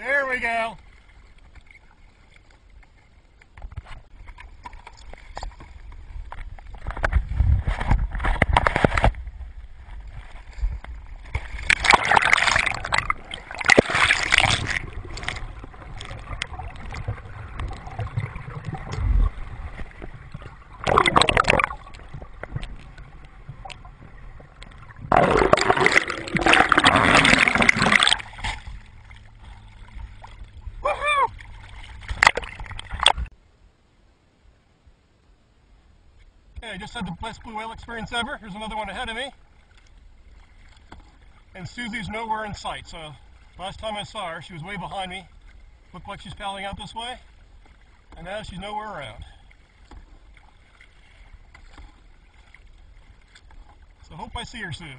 There we go. I just had the best blue whale experience ever. Here's another one ahead of me. And Susie's nowhere in sight. So last time I saw her, she was way behind me. Looked like she's paddling out this way. And now she's nowhere around. So hope I see her soon.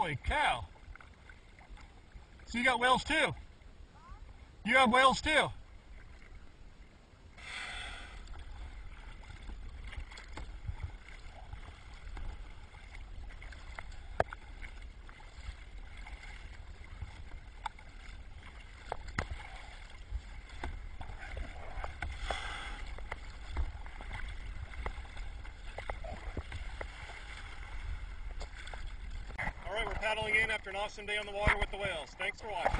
Holy cow. So you got whales too? You have whales too? Paddling in after an awesome day on the water with the whales. Thanks for watching.